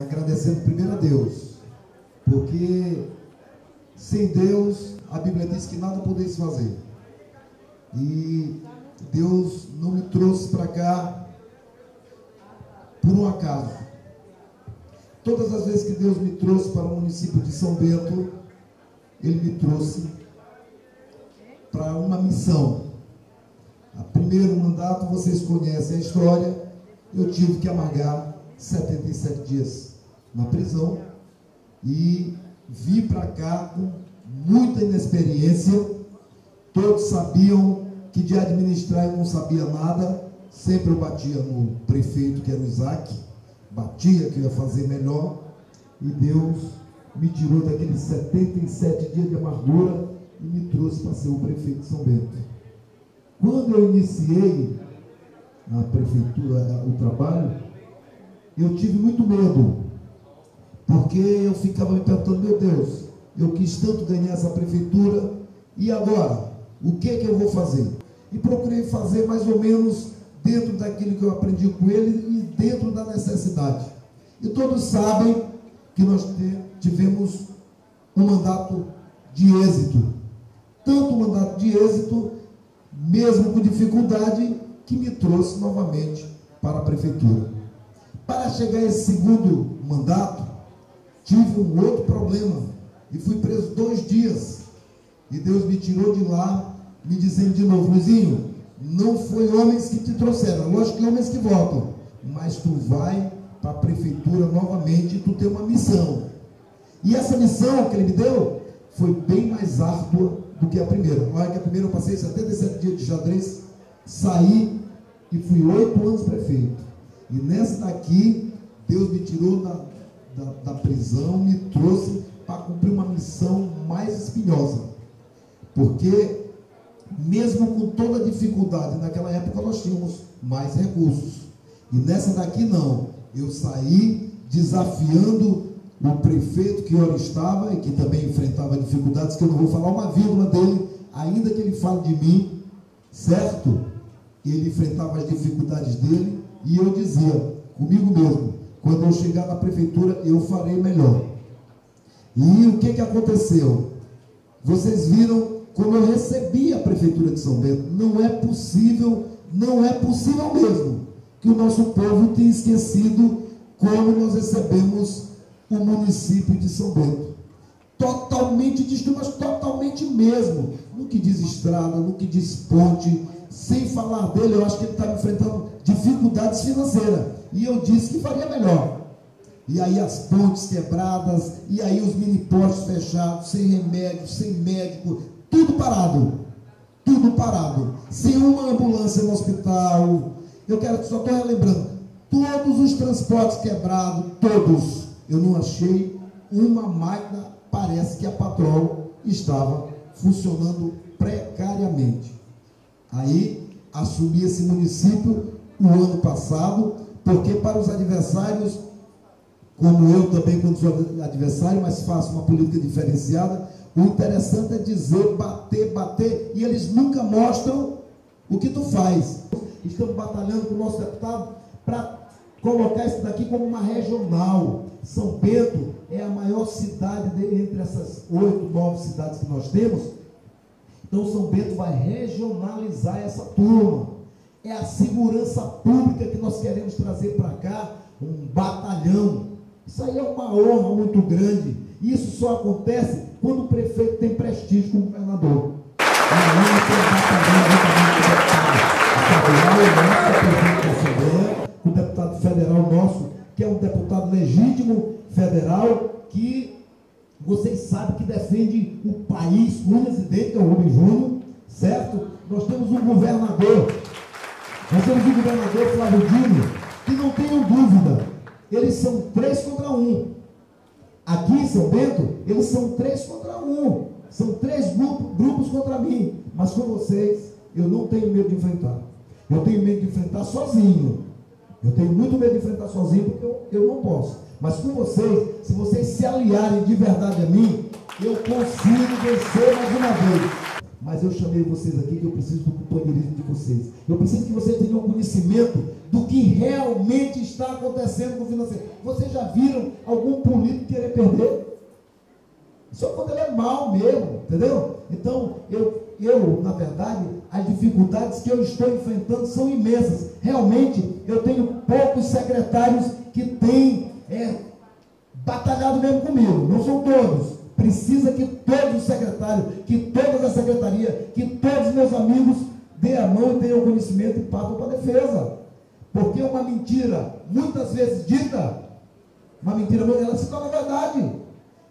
Agradecendo primeiro a Deus, porque sem Deus, a Bíblia diz que nada podeis fazer. E Deus não me trouxe para cá por um acaso. Todas as vezes que Deus me trouxe para o município de São Bento, Ele me trouxe para uma missão. A primeiro mandato, vocês conhecem a história, eu tive que amargar 77 dias na prisão e vi para cá com muita inexperiência. Todos sabiam que de administrar eu não sabia nada. Sempre eu batia no prefeito, que era o Isaac, batia que eu ia fazer melhor. E Deus me tirou daqueles 77 dias de amargura e me trouxe para ser o prefeito de São Bento. Quando eu iniciei na prefeitura o trabalho, eu tive muito medo, porque eu ficava me perguntando, meu Deus, eu quis tanto ganhar essa prefeitura, e agora? O que, que eu vou fazer? E procurei fazer mais ou menos dentro daquilo que eu aprendi com ele e dentro da necessidade. E todos sabem que nós tivemos um mandato de êxito. Tanto um mandato de êxito, mesmo com dificuldade, que me trouxe novamente para a prefeitura. Para chegar a esse segundo mandato, tive um outro problema e fui preso dois dias. E Deus me tirou de lá, me dizendo de novo, Luizinho, não foi homens que te trouxeram, lógico que homens que votam, mas tu vai para a prefeitura novamente e tu tem uma missão. E essa missão que ele me deu foi bem mais árdua do que a primeira. Olha que a primeira eu passei 77 dias de xadrez, saí e fui oito anos prefeito. E nessa daqui, Deus me tirou da, da, da prisão, me trouxe para cumprir uma missão mais espinhosa. Porque, mesmo com toda a dificuldade, naquela época nós tínhamos mais recursos. E nessa daqui não. Eu saí desafiando o prefeito que ora estava e que também enfrentava dificuldades, que eu não vou falar uma vírgula dele, ainda que ele fale de mim, certo? Ele enfrentava as dificuldades dele e eu dizia comigo mesmo: quando eu chegar na prefeitura, eu farei melhor. E o que, que aconteceu? Vocês viram como eu recebi a prefeitura de São Bento. Não é possível, não é possível mesmo que o nosso povo tenha esquecido como nós recebemos o município de São Bento. Totalmente destruído, mas totalmente mesmo. No que diz estrada, no que diz ponte, sem falar dele, eu acho que ele estava enfrentando dificuldades financeiras. E eu disse que faria melhor. E aí as pontes quebradas, e aí os mini postos fechados, sem remédio, sem médico, tudo parado. Tudo parado. Sem uma ambulância no hospital. Eu quero só estou relembrando. Todos os transportes quebrados, todos. Eu não achei uma máquina, parece que a Patrol estava funcionando precariamente. Aí assumi esse município no ano passado, porque para os adversários, como eu também, quando sou adversário, mas faço uma política diferenciada, o interessante é dizer, bater, bater, e eles nunca mostram o que tu faz. Estamos batalhando com o nosso deputado para colocar isso daqui como uma regional. São Bento é a maior cidade de, entre essas oito, nove cidades que nós temos. Então São Bento vai regionalizar essa turma é a segurança pública que nós queremos trazer para cá, um batalhão. Isso aí é uma honra muito grande. Isso só acontece quando o prefeito tem prestígio como governador. o deputado federal nosso, que é um deputado legítimo federal, que vocês sabem que defende o país, o presidente, é o Rubem Júnior, certo? Nós temos um governador nós temos o governador Flávio Dino, que não tenham dúvida, eles são três contra um. Aqui em São Bento, eles são três contra um. São três grupos contra mim. Mas com vocês, eu não tenho medo de enfrentar. Eu tenho medo de enfrentar sozinho. Eu tenho muito medo de enfrentar sozinho porque eu, eu não posso. Mas com vocês, se vocês se aliarem de verdade a mim, eu consigo vencer mais uma vez. Mas eu chamei vocês aqui que eu preciso do companheirismo de vocês. Eu preciso que vocês tenham conhecimento do que realmente está acontecendo com o financeiro. Vocês já viram algum político querer perder? Só quando ele é mal mesmo, entendeu? Então, eu, eu, na verdade, as dificuldades que eu estou enfrentando são imensas. Realmente, eu tenho poucos secretários que têm é, batalhado mesmo comigo. Não são todos. Precisa que todos os secretários, que todas as secretarias, que todos os meus amigos dê a mão e tenham conhecimento e partam para a defesa. Porque uma mentira, muitas vezes dita, uma mentira, ela se torna verdade.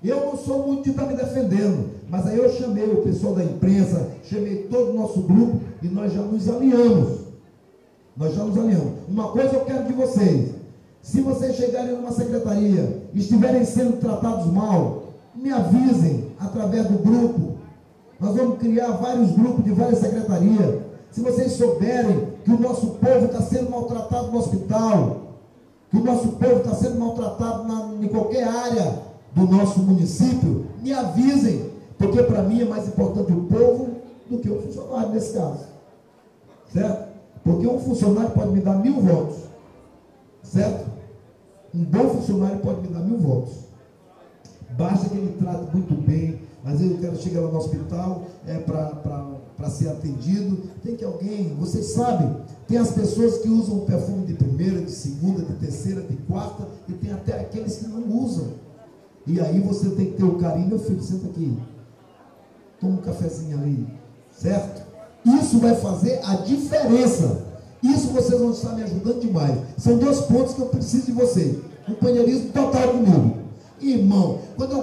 Eu não sou muito de estar me defendendo, mas aí eu chamei o pessoal da imprensa, chamei todo o nosso grupo e nós já nos alinhamos. Nós já nos alinhamos. Uma coisa eu quero de vocês: se vocês chegarem numa secretaria e estiverem sendo tratados mal, me avisem através do grupo. Nós vamos criar vários grupos de várias secretarias. Se vocês souberem que o nosso povo está sendo maltratado no hospital, que o nosso povo está sendo maltratado na, em qualquer área do nosso município, me avisem, porque para mim é mais importante o povo do que o funcionário nesse caso. Certo? Porque um funcionário pode me dar mil votos. Certo? Um bom funcionário pode me dar mil votos. Basta que ele trate muito bem. Às vezes eu quero chegar lá no hospital é, para ser atendido. Tem que alguém, vocês sabem, tem as pessoas que usam perfume de primeira, de segunda, de terceira, de quarta, e tem até aqueles que não usam. E aí você tem que ter o carinho, meu filho, senta aqui. Toma um cafezinho ali. Certo? Isso vai fazer a diferença. Isso vocês vão estar me ajudando demais. São dois pontos que eu preciso de vocês. Companheirismo total comigo. Irmão, quando eu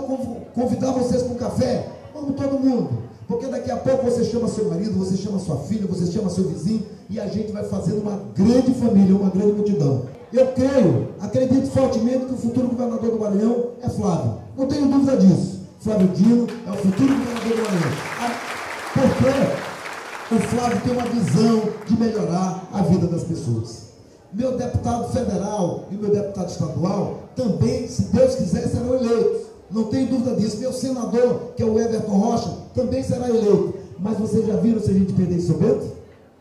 convidar vocês para um café, vamos todo mundo. Porque daqui a pouco você chama seu marido, você chama sua filha, você chama seu vizinho e a gente vai fazendo uma grande família, uma grande multidão. Eu creio, acredito fortemente que o futuro governador do Maranhão é Flávio. Não tenho dúvida disso. Flávio Dino é o futuro governador do Maranhão. Ah, porque o Flávio tem uma visão de melhorar a vida das pessoas. Meu deputado federal e meu deputado estadual também, se Deus quiser, serão eleitos. Não tem dúvida disso. Meu senador, que é o Everton Rocha, também será eleito. Mas vocês já viram se a gente perder esse Bento?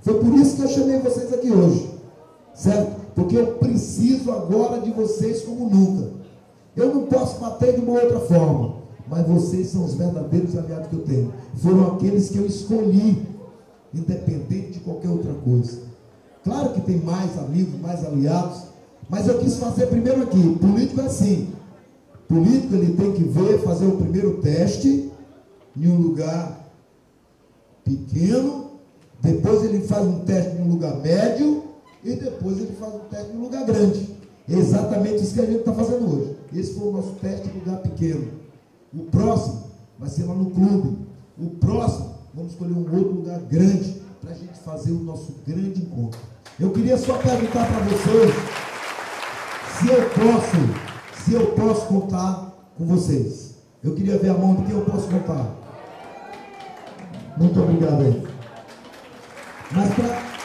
Foi por isso que eu chamei vocês aqui hoje. Certo? Porque eu preciso agora de vocês como nunca. Eu não posso bater de uma outra forma. Mas vocês são os verdadeiros aliados que eu tenho. Foram aqueles que eu escolhi, independente de qualquer outra coisa. Claro que tem mais amigos, mais aliados, mas eu quis fazer primeiro aqui. Político é assim. Político ele tem que ver, fazer o primeiro teste em um lugar pequeno, depois ele faz um teste em um lugar médio e depois ele faz um teste em lugar grande. É exatamente isso que a gente está fazendo hoje. Esse foi o nosso teste em lugar pequeno. O próximo vai ser lá no clube. O próximo, vamos escolher um outro lugar grande para a gente fazer o nosso grande encontro. Eu queria só perguntar para vocês se eu posso, se eu posso contar com vocês. Eu queria ver a mão de quem eu posso contar. Muito obrigado aí. Mas para.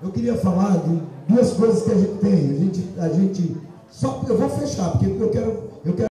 Eu queria falar de duas coisas que a gente tem. A gente, a gente. Só eu vou fechar, porque eu quero, eu quero